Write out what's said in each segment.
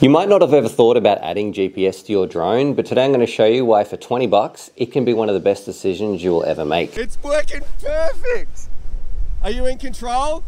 You might not have ever thought about adding GPS to your drone, but today I'm going to show you why for 20 bucks it can be one of the best decisions you will ever make. It's working perfect. Are you in control?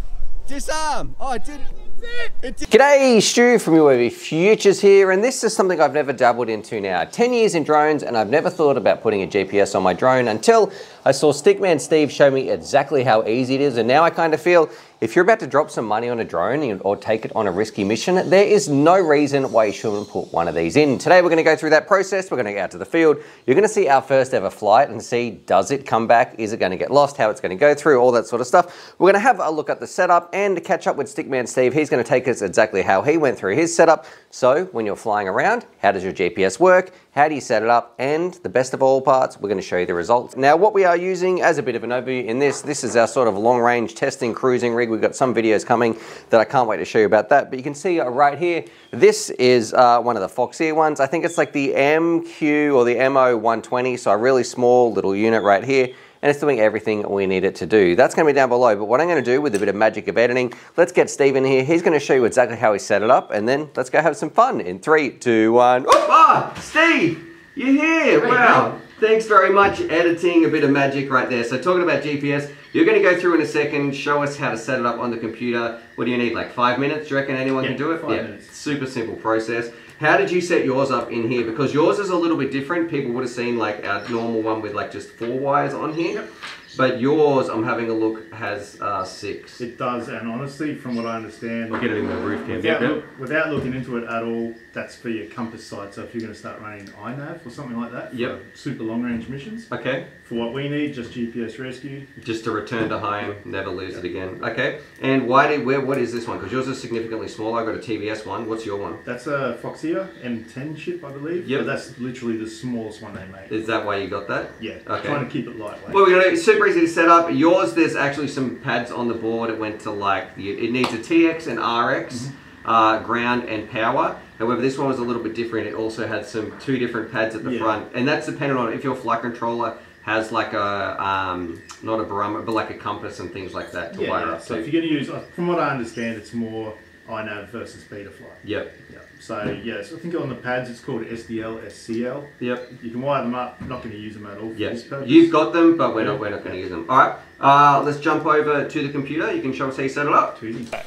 Disarm. Oh, I did it. Did. G'day, Stu from UAV Futures here, and this is something I've never dabbled into now. 10 years in drones, and I've never thought about putting a GPS on my drone until I saw Stickman Steve show me exactly how easy it is, and now I kind of feel if you're about to drop some money on a drone or take it on a risky mission, there is no reason why you shouldn't put one of these in. Today we're going to go through that process. We're going to get out to the field. You're going to see our first ever flight and see does it come back? Is it going to get lost? How it's going to go through? All that sort of stuff. We're to have a look at the setup and catch up with Stickman Steve. He's going to take us exactly how he went through his setup. So when you're flying around, how does your GPS work? How do you set it up? And the best of all parts, we're going to show you the results. Now, what we are using as a bit of an overview in this, this is our sort of long range testing cruising rig. We've got some videos coming that I can't wait to show you about that. But you can see right here, this is uh, one of the Foxeer ones. I think it's like the MQ or the MO120, so a really small little unit right here and it's doing everything we need it to do. That's going to be down below, but what I'm going to do with a bit of magic of editing, let's get Stephen here. He's going to show you exactly how he set it up, and then let's go have some fun in three, two, one. Oh, ah, Steve, you're here. Wow. Thanks very much, editing a bit of magic right there. So talking about GPS, you're going to go through in a second, show us how to set it up on the computer. What do you need, like five minutes? Do you reckon anyone yeah, can do it? yeah, minutes. super simple process. How did you set yours up in here? Because yours is a little bit different. People would have seen like our normal one with like just four wires on here. Yep. But yours, I'm having a look, has uh, six. It does, and honestly, from what I understand, I'll get it in the roof cam. without, look, without looking into it at all, that's for your compass site. So if you're going to start running iNav or something like that, for Yep. super long range missions. Okay, For what we need, just GPS rescue. just to return to home, never lose it again. Okay, and why did where? What is this one? Because yours is significantly smaller. I got a TBS one. What's your one? That's a Foxeer M10 chip, I believe. Yeah. That's literally the smallest one they make. Is that why you got that? yeah. Okay. Trying to keep it lightweight. What we're gonna do, it's super easy to set up. Yours, there's actually some pads on the board. It went to like, the, it needs a TX and RX, uh, ground and power. However, this one was a little bit different. It also had some two different pads at the Yeah. front. And that's dependent on if your flight controller has like a, um, not a barometer, but like a compass and things like that to yeah, wire yeah. up So to. if you're going to use, uh, from what I understand, it's more iNav versus Betaflight. Yep, Yeah. So yes, I think on the pads it's called SDL, SCL. yep. You can wire them up. Not going to use them at all Yes, you've got them, but we're not, we're not going to use them. All right, uh, let's jump over to the computer. You can show us how you set it up.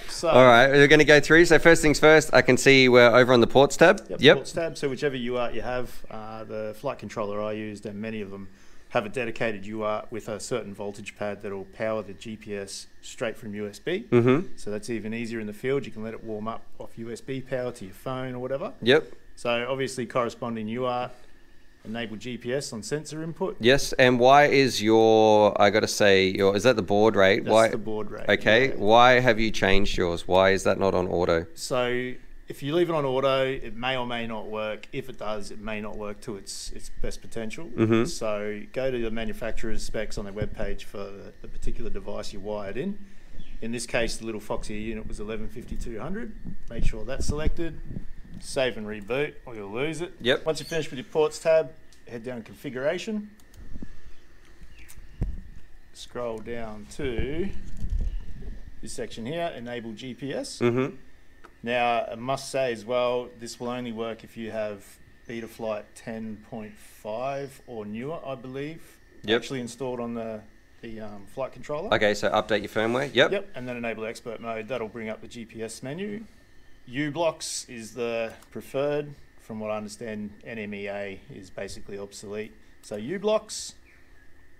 So, All right, we're going to go through. So first things first, I can see we're over on the ports tab. Yep, Ports tab. So whichever UART you have, uh, the flight controller I used, and many of them have a dedicated UART with a certain voltage pad that will power the GPS straight from USB. Mm-hmm. So that's even easier in the field. You can let it warm up off USB power to your phone or whatever. Yep. So obviously corresponding UART, enable GPS on sensor input. Yes, and why is your? I got to say, your is that the baud rate? That's why? the baud rate. Okay, yeah. why have you changed yours? Why is that not on auto? So if you leave it on auto, it may or may not work. If it does, it may not work to its its best potential. Mhm. So go to the manufacturer's specs on their webpage for the, particular device you wired in. In this case, the little Foxeer unit was 115200. Make sure that's selected. Save and reboot, or you'll lose it. Yep. Once you're finished with your ports tab, head down to configuration. Scroll down to this section here, enable GPS. Mm-hmm. Now, I must say as well, this will only work if you have Betaflight 10.5 or newer, I believe. Yep. Actually installed on the, the um, flight controller. Okay, so update your firmware. Yep. Yep, and then enable expert mode. That'll bring up the GPS menu. UBLOX is the preferred. From what I understand, NMEA is basically obsolete. So UBLOX.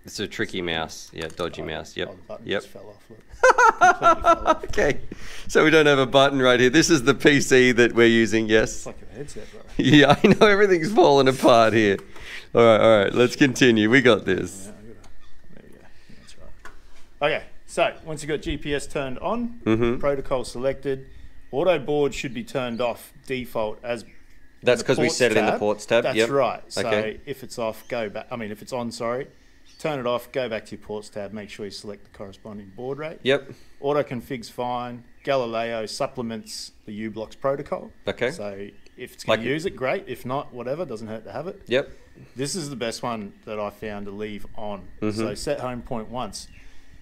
It's a tricky mouse. Yeah, dodgy oh, mouse. Yep. Oh, the button Yep. just fell off. Look. Fell off. Okay, so we don't have a button right here. This is the PC that we're using. It's Yes. like a headset, bro. Yeah, I know everything's falling apart here. All right, all right. Let's continue. We got this. Yeah, I gotta, there we go. That's right. Okay, so once you've got GPS turned on, Mhm. protocol selected, auto baud should be turned off default as That's because we set it in the ports tab, That's yep. right. So Okay. if it's off, go back. I mean, if it's on, sorry, turn it off. Go back to your ports tab. Make sure you select the corresponding baud rate. Yep. Auto config's fine. Galileo supplements the UBLOX protocol. Okay. So if it's going Like- to use it, great. If not, whatever. Doesn't hurt to have it. Yep. This is the best one that I found to leave on. Mm-hmm. So set home point once.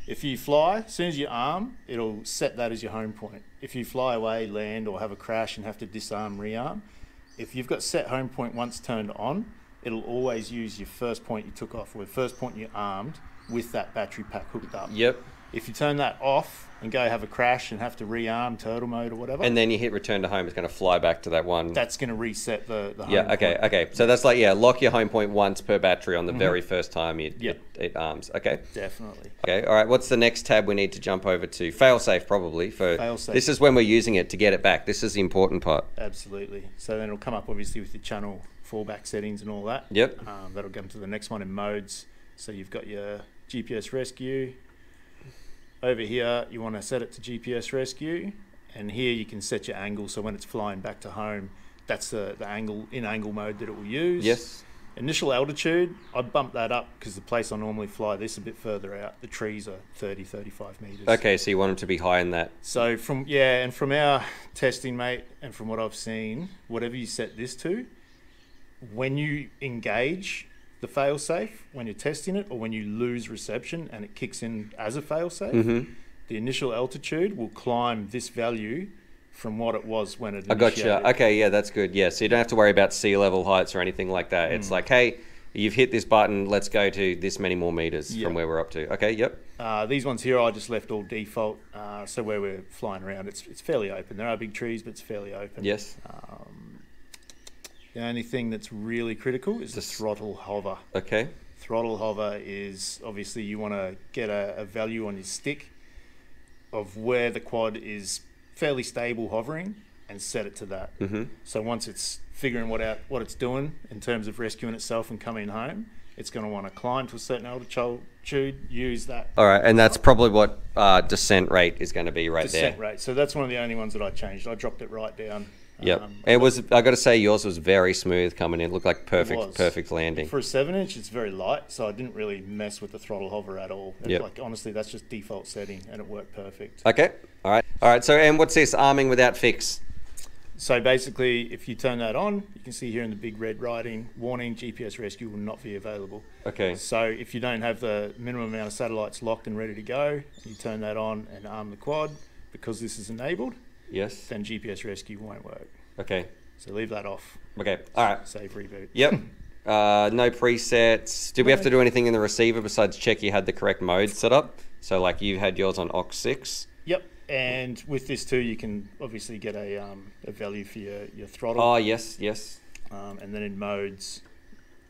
If you fly, as soon as you arm, it'll set that as your home point. If you fly away, land, or have a crash and have to disarm, rearm, if you've got set home point once turned on, it'll always use your first point you took off, or first point you armed, with that battery pack hooked up. Yep. If you turn that off and go have a crash and have to rearm turtle mode or whatever, And then you hit return to home, it's going to fly back to that one. that's going to reset the, the home yeah, okay, point. okay. So that's like, yeah, lock your home point once per battery on the very first time it, Mm-hmm. Yep. it, it arms. Okay. Definitely. Okay, all right. What's the next tab we need to jump over to? Failsafe, probably. For Failsafe. This is when we're using it to get it back. This is the important part. Absolutely. So then it'll come up obviously with your channel fallback settings and all that. Yep. Um, that'll come to the next one in modes. So you've got your GPS rescue. Over here, you want to set it to GPS rescue. And here you can set your angle. So when it's flying back to home, that's the, the angle in angle mode that it will use. Yes. Initial altitude, I bumped that up because the place I normally fly this a bit further out. The trees are 30, 35 meters. Okay, so you want them to be high in that. So from yeah, and from our testing, mate, and from what I've seen, whatever you set this to, when you engage the failsafe, when you're testing it, or when you lose reception and it kicks in as a failsafe, Mm-hmm. the initial altitude will climb this value from what it was when it I gotcha. initiated. Okay, yeah, that's good. Yeah, so you don't have to worry about sea level heights or anything like that. Mm. It's like, hey, you've hit this button. Let's go to this many more meters Yeah. from where we're up to. Okay, yep. Uh, these ones here, I just left all default. Uh, so where we're flying around, it's it's fairly open. There are big trees, but it's fairly open. Yes. Um, the only thing that's really critical is the throttle hover. Okay. Throttle hover is obviously you want to get a, a value on your stick of where the quad is fairly stable hovering and set it to that. Mm-hmm. So once it's figuring what out what it's doing in terms of rescuing itself and coming home, it's going to want to climb to a certain altitude, use that All right, and that's probably what uh, descent rate is going to be right descent there. Descent rate. So that's one of the only ones that I changed. I dropped it right down. Yep. Um, it was. I got to say, yours was very smooth coming in. It looked like perfect, perfect landing. For a seven inch, it's very light, so I didn't really mess with the throttle hover at all. Yep. Like honestly, that's just default setting, and it worked perfect. Okay. All right. All right. So, and what's this arming without fix? So basically, if you turn that on, you can see here in the big red writing, warning: GPS rescue will not be available. Okay. So if you don't have the minimum amount of satellites locked and ready to go, you turn that on and arm the quad. Because this is enabled, Yes. then GPS rescue won't work. Okay. So leave that off. Okay. All right. Save reboot. Yep. Uh, no presets. Did we have to do anything in the receiver besides check you had the correct mode set up? So, like you had yours on aux six. Yep. And with this too, you can obviously get a, um, a value for your, your throttle. Oh yes, yes. Um, and then in modes,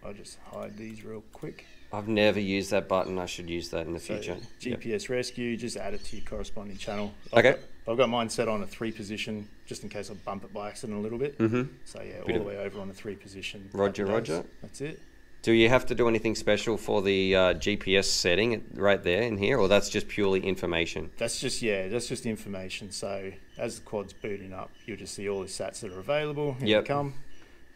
I'll just hide these real quick. I've never used that button. I should use that in the So future. Yep. GPS rescue, just add it to your corresponding channel. Okay. I've got, I've got mine set on a three position, just in case I bump it by accident a little bit. Mm-hmm. So yeah, Bit all the way over on a three position. Roger, roger. That's it. Do you have to do anything special for the uh, GPS setting right there in here, or that's just purely information? That's just yeah, that's just information. So as the quad's booting up, you'll just see all the sats that are available. Here Yep. come.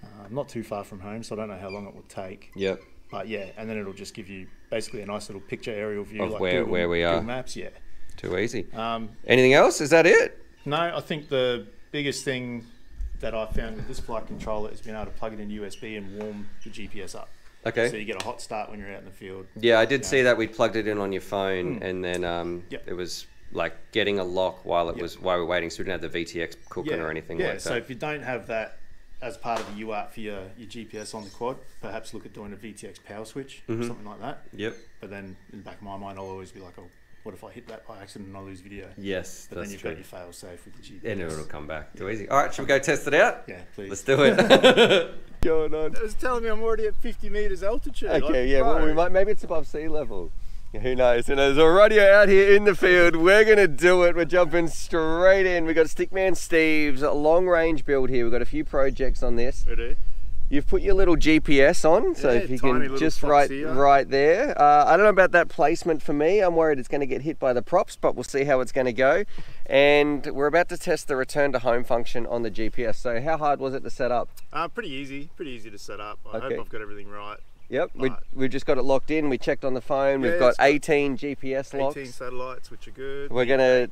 Uh, I'm not too far from home, so I don't know how long it will take. Yep. But yeah, and then it'll just give you basically a nice little picture aerial view Of like where- Google, where we Google are. Maps. Yeah. Too easy. Um, Anything else? Is that it? no, I think the biggest thing that I found with this flight controller is being able to plug it in USB and warm the GPS up. Okay. So you get a hot start when you're out in the field. Yeah, I did Yeah. see that we plugged it in on your phone, and then um, Yep. it was like getting a lock while it Yep. was while we are waiting, so we didn't have the VTX cooking or anything yeah, like that. so if you don't have that as part of the UART for your, your GPS on the quad, perhaps look at doing a VTX power switch Mhm. or something like that. Yep. But then in the back of my mind, I'll always be like, oh, what if I hit that by accident and I lose video? Yes, But then you've true. got your fail safe with the GPS. And it'll come back. Too easy. All right, should we go test it out? Yeah, please. Let's do it. Going on. It was telling me I'm already at 50 meters altitude. Okay, yeah, well, we might maybe it's above sea level. Who knows? And there's a radio out here in the field. We're gonna do it. We're jumping straight in. We've got Stickman Steve's long range build here. We've got a few projects on this. Ready? You've put your little GPS on, so Yeah, if you can just right here. right there. Uh, I don't know about that placement for me. I'm worried it's going to get hit by the props, but we'll see how it's going to go. And we're about to test the return to home function on the GPS. So how hard was it to set up? Uh, pretty easy, pretty easy to set up. I Okay. hope I've got everything right. Yep, we, we've just got it locked in. We checked on the phone. Yeah, We've got it's got 18 GPS locks. 18 satellites, which are good. We're gonna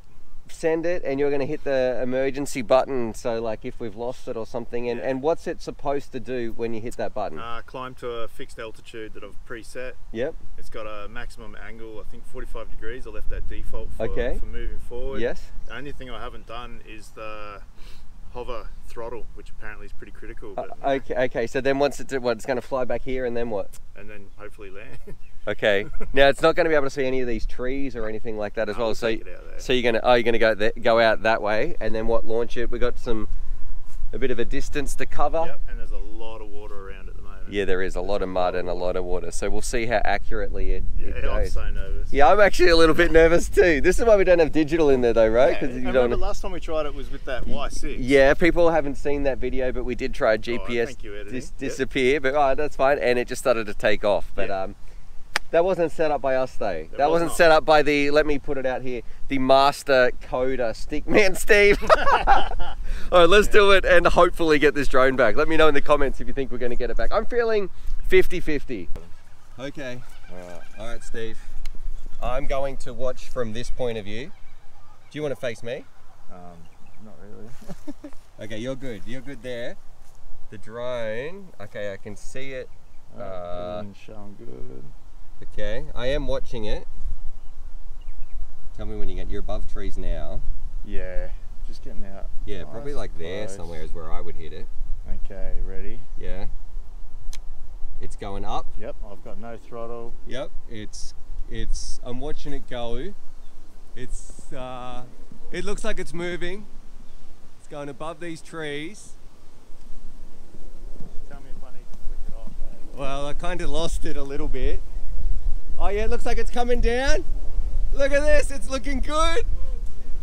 send it and you're going to hit the emergency button. So like if we've lost it or something. And, Yeah. and what's it supposed to do when you hit that button? Uh, climb to a fixed altitude that I've preset. yep. It's got a maximum angle, I think 45 degrees. I left that default for, Okay. for moving forward. Yes. The only thing I haven't done is the hover throttle, which apparently is pretty critical. Uh, But, okay. Okay. So then once it's what, it's going to fly back here and then what? and then hopefully land. Okay. now it's not going to be able to see any of these trees or anything like that as No, well. So, take it out there. so you're going to oh you're going to go th- go out that way and then what? Launch it. We got some a bit of a distance to cover. yep. And there's a lot of water around at the moment. Yeah, there is a lot of mud and a lot of water. So we'll see how accurately it, Yeah, it I'm goes. so nervous. Yeah, I'm actually a little bit nervous too. This is why we don't have digital in there though, right? Yeah, 'Cause I you don't remember last time we tried it was with that Y6. Yeah, people haven't seen that video, but we did try GPS thank you, dis- Yep. disappear, but oh, that's fine. And it just started to take off. But Yeah. um, that wasn't set up by us though. That, was wasn't not. set up by the. Let me put it out here. The master coder, Stickman Steve. All right, let's do it and hopefully get this drone back. Let me know in the comments if you think we're going to get it back. I'm feeling 50-50. Okay. All right, Steve. I'm going to watch from this point of view. Do you want to face me? Um, not really. Okay, you're good. You're good there. The drone. Okay, I can see it. Uh, showing good. Okay, I am watching it. Tell me when you get. You're above trees now. Yeah, just getting out. Yeah, Nice probably like there close. somewhere is where I would hit it. Okay, ready? Yeah. It's going up. Yep, I've got no throttle. Yep. It's it's. I'm watching it go. It's. uh It looks like it's moving. It's going above these trees. Tell me if I need to flick it off. eh? Well, I kind of lost it a little bit. Oh yeah, it looks like it's coming down. Look at this, it's looking good.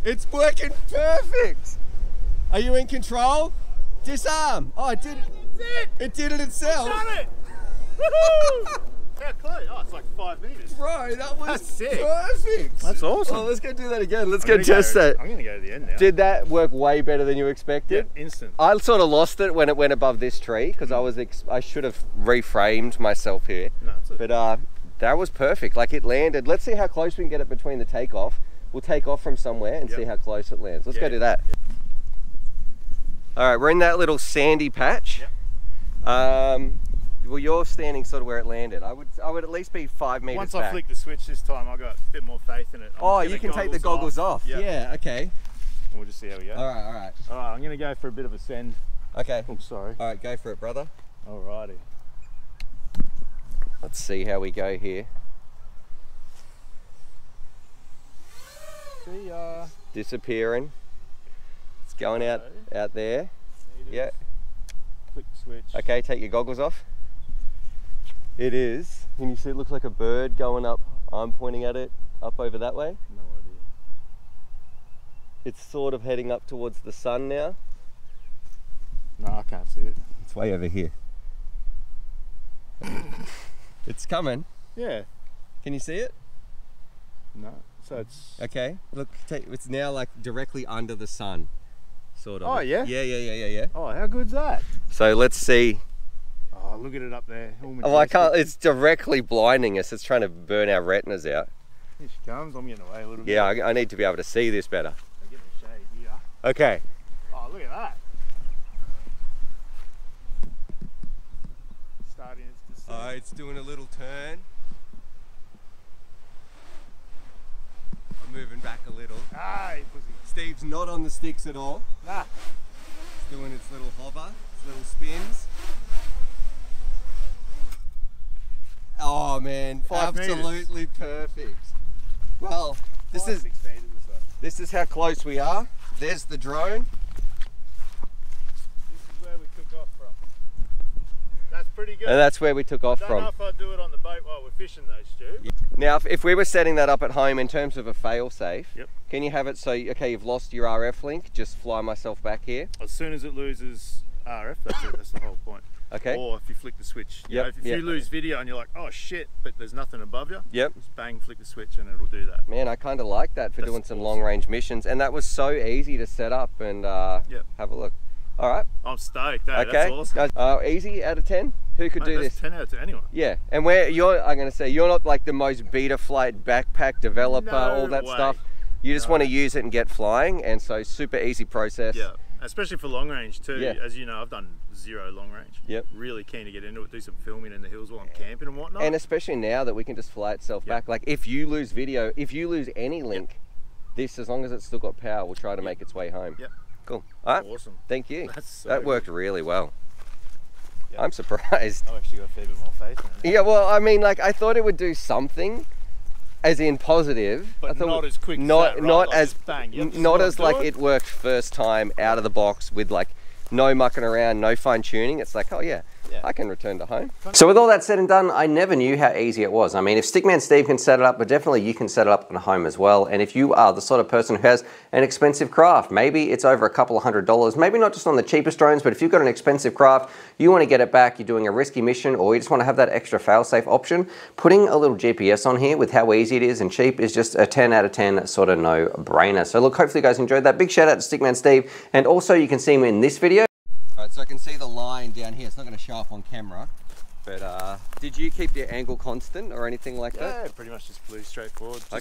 It's working perfect. Are you in control? Disarm. Oh, it did it. It did it itself. Done it! How close? Oh, it's like five meters. Bro, that was That's sick. perfect. That's awesome. Oh, let's go do that again. Let's I'm go test that. I'm gonna go to the end now. Did that work way better than you expected? Yep, instant. I sort of lost it when it went above this tree because I was ex- I should have reframed myself here. No, it's a, But uh, that was perfect. Like it landed. Let's see how close we can get it between the takeoff. We'll take off from somewhere and Yep. see how close it lands. Let's go do that. All right, we're in that little sandy patch. Um, well, you're standing sort of where it landed. I would, I would at least be five meters once back. I flick the switch this time, I got a bit more faith in it. I'm oh, you can take the goggles off. Yep. Yeah. Okay. And we'll just see how we go. All right. All right. All right, I'm gonna go for a bit of a send. Okay. Oh, sorry. All right. Go for it, brother. Alrighty. Let's see how we go here. See ya. Disappearing. It's going out out there. Meters. Yeah. Flick the switch. Okay, take your goggles off. It is. Can you see it looks like a bird going up? I'm pointing at it up over that way. No idea. It's sort of heading up towards the sun now. No, I can't see it. It's way over here. it's coming. Yeah. Can you see it? No. So it's. Okay. Look, take, it's now like directly under the sun. Sort of. Oh, yeah? Yeah, yeah, yeah, yeah, yeah. Oh, how good's that? So let's see. Oh, look at it up there. Oh, I can't. It's directly blinding us. It's trying to burn our retinas out. Here she comes. I'm getting away a little bit. Yeah, I, I need to be able to see this better. I'm getting the shade here. Okay. Oh, look at that. Starting its descent. Alright, it's doing a little turn. I'm moving back a little. Hey, pussy. Steve's not on the sticks at all. Nah. It's doing its little hover, its little spins. Oh man, Five meters. absolutely perfect. Well, this Five, is six meters or so. this is how close we are. There's the drone. This is where we took off from. That's pretty good. And that's where we took off Don't from. know if I'd do it on the boat while we're fishing though, Stu. Now, if, if we were setting that up at home in terms of a fail safe, Yep. can you have it so, okay, you've lost your RF link, just fly myself back here? As soon as it loses RF, that's it. That's the whole point. Okay. Or if you flick the switch. You Yep, know, if, if yep. you lose video and you're like, oh shit, but there's nothing above you, Yep. just bang, flick the switch and it'll do that. Man, I kind of like that for That's doing some awesome. long range missions. And that was so easy to set up and uh, have a look. All right. I'm stoked. Hey, okay. That's awesome. Uh, easy out of 10? Who could Mate, do that's this? 10 out of anyone. Yeah. And where you're, I'm going to say, you're not like the most Betaflight backpack developer, No all that way. stuff. You just want to use it and get flying, and so super easy process. Yeah, especially for long range too. Yeah. As you know, I've done zero long range. Yep. Really keen to get into it, do some filming in the hills while I'm camping and whatnot. And especially now that we can just fly itself Yep. back. Like if you lose video, if you lose any link, this as long as it's still got power, will try to make its way home. Yep. Cool. All right. awesome. Thank you. So that worked good. really well. Yep. I'm surprised. I've actually got a fair bit more faith in it. Yeah, well, I mean, like I thought it would do something, as in positive. But I thought not as quick as Not that, right? not Like as bang, yep, n- this is not as like doing. it worked first time out of the box with like no mucking around, no fine tuning. It's like, oh yeah, Yeah. I can return to home. So with all that said and done, I never knew how easy it was. I mean, if Stickman Steve can set it up, but definitely you can set it up at home as well. And if you are the sort of person who has an expensive craft, maybe it's over a couple of hundred dollars, maybe not just on the cheapest drones, but if you've got an expensive craft, you want to get it back, you're doing a risky mission, or you just want to have that extra fail-safe option, putting a little GPS on here with how easy it is and cheap is just a 10 out of 10 sort of no-brainer. So look, hopefully you guys enjoyed that. Big shout out to Stickman Steve. And also you can see him in this video. All right, so I can see the line down here. It's not going to show up on camera, but uh, did you keep the angle constant or anything like that? Yeah, pretty much just blue straightforward. Just